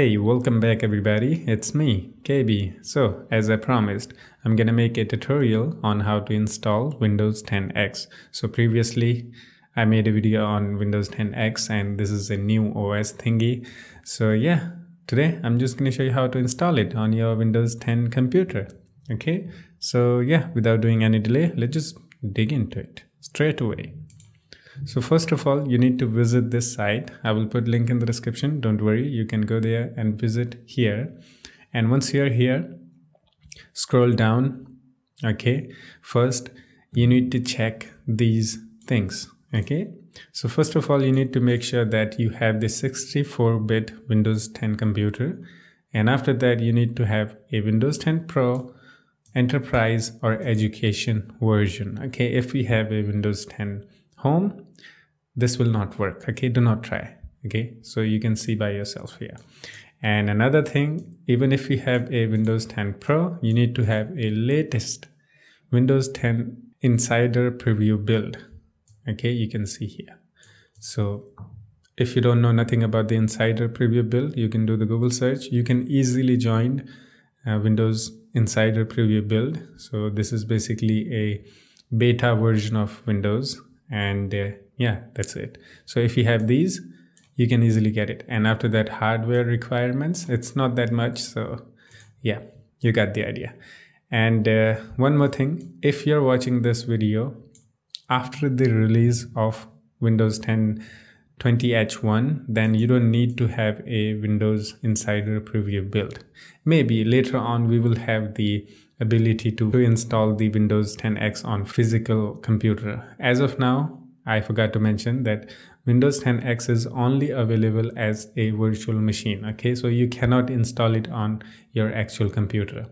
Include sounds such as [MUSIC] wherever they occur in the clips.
Hey, welcome back everybody. It's me, KB. So, as I promised, I'm gonna make a tutorial on how to install Windows 10 X. So previously, I made a video on Windows 10 X and this is a new OS thingy. So yeah, today I'm just gonna show you how to install it on your Windows 10 computer. Okay, so yeah, without doing any delay, let's just dig into it straight away. So first of all, you need to visit this site. I will put link in the description. Don't worry, you can go there and visit here. And once you're here, scroll down. Okay, first you need to check these things. Okay, so first of all, you need to make sure that you have the 64-bit Windows 10 computer. And after that, you need to have a Windows 10 Pro, Enterprise or Education version. Okay, if we have a Windows 10 home this will not work. Okay do not try. Okay so you can see by yourself here. And another thing even if you have a windows 10 pro you need to have a latest windows 10 insider preview build. Okay you can see here. So if you don't know nothing about the insider preview build you can do the google search. You can easily join uh, windows insider preview build. So this is basically a beta version of windows and uh, yeah that's it. So if you have these you can easily get it. And after that hardware requirements it's not that much so yeah you got the idea. And uh, one more thing if you're watching this video after the release of windows 10 20h1 then you don't need to have a windows insider preview build maybe later on we will have the ability to install the windows 10x on physical computer as of now I forgot to mention that Windows 10 X is only available as a virtual machine. Okay, so you cannot install it on your actual computer.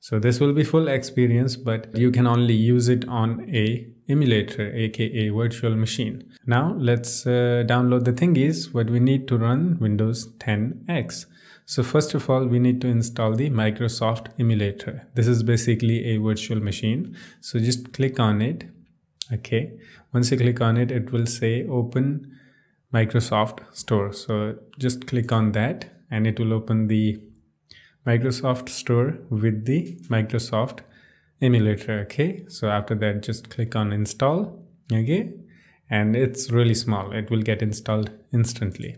So this will be full experience, but you can only use it on a emulator, aka virtual machine. Now let's uh, download the thingies. What we need to run Windows 10 X. So first of all, we need to install the Microsoft emulator. This is basically a virtual machine. So just click on it. Okay. Once you click on it it will say open microsoft store. So just click on that and it will open the microsoft store with the microsoft emulator. Okay. So after that just click on install. Okay. And it's really small. It will get installed instantly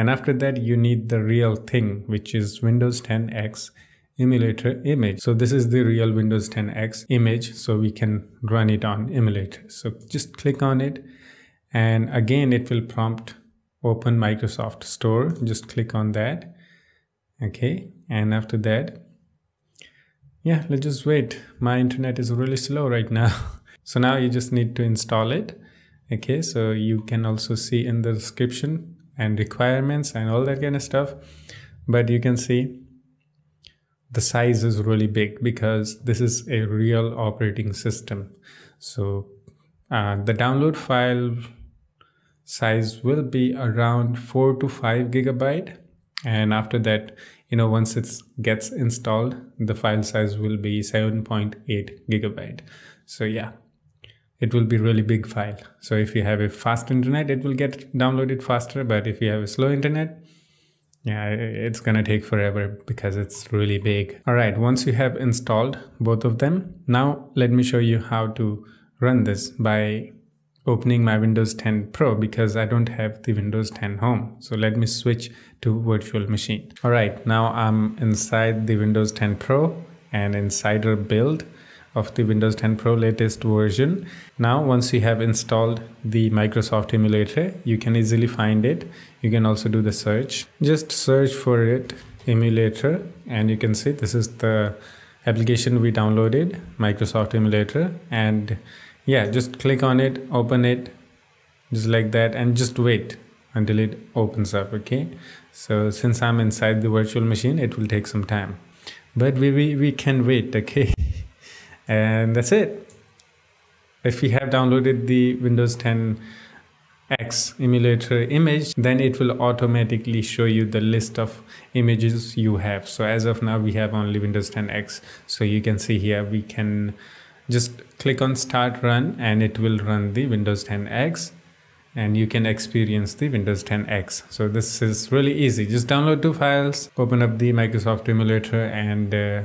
and after that you need the real thing which is windows 10 x emulator image. So this is the real Windows 10 X image. So we can run it on emulator. So just click on it. And again, it will prompt open Microsoft Store. Just click on that. Okay. And after that, yeah, let's just wait. My internet is really slow right now. [LAUGHS] so now you just need to install it. Okay. So you can also see in the description and requirements and all that kind of stuff. But you can see the size is really big because this is a real operating system. So uh, the download file size will be around 4 to 5 gigabyte and after that you know once it gets installed the file size will be 7.8 gigabyte so yeah it will be really big file so if you have a fast internet it will get downloaded faster but if you have a slow internet yeah, it's gonna take forever because it's really big. All right, once you have installed both of them, now let me show you how to run this by opening my Windows 10 Pro because I don't have the Windows 10 Home. So let me switch to virtual machine. All right, now I'm inside the Windows 10 Pro and insider build of the Windows 10 Pro latest version. Now, once you have installed the Microsoft emulator, you can easily find it. You can also do the search. Just search for it, emulator, and you can see this is the application we downloaded, Microsoft emulator. And yeah, just click on it, open it, just like that, and just wait until it opens up, okay? So since I'm inside the virtual machine, it will take some time. But we, we, we can wait, okay? [LAUGHS] and that's it if you have downloaded the windows 10 X emulator image, then it will automatically show you the list of images you have. So as of now, we have only Windows 10 X. So you can see here, we can just click on start run and it will run the Windows 10 X. and you can experience the Windows 10X. So this is really easy. Just download two files, open up the Microsoft emulator and uh,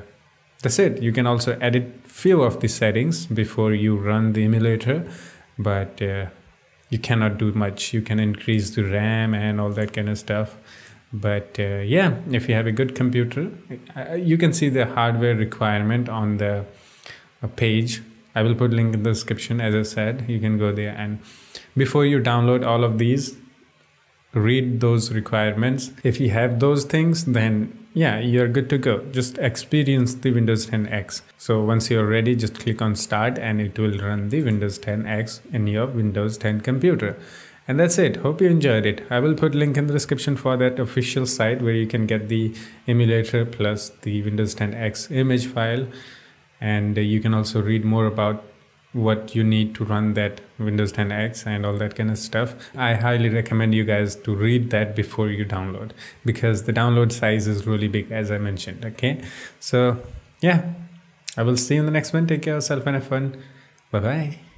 that's it. You can also edit few of the settings before you run the emulator, but uh, you cannot do much. You can increase the RAM and all that kind of stuff. But uh, yeah, if you have a good computer, uh, you can see the hardware requirement on the uh, page I will put link in the description as I said you can go there and before you download all of these read those requirements if you have those things then yeah you're good to go. Just experience the windows 10x so once you're ready just click on start and it will run the windows 10x in your windows 10 computer. And that's it. Hope you enjoyed it. I will put link in the description for that official site where you can get the emulator plus the windows 10x image file. And you can also read more about what you need to run that Windows 10X and all that kind of stuff. I highly recommend you guys to read that before you download because the download size is really big as I mentioned. Okay. So yeah, I will see you in the next one. Take care of yourself and have fun. Bye bye.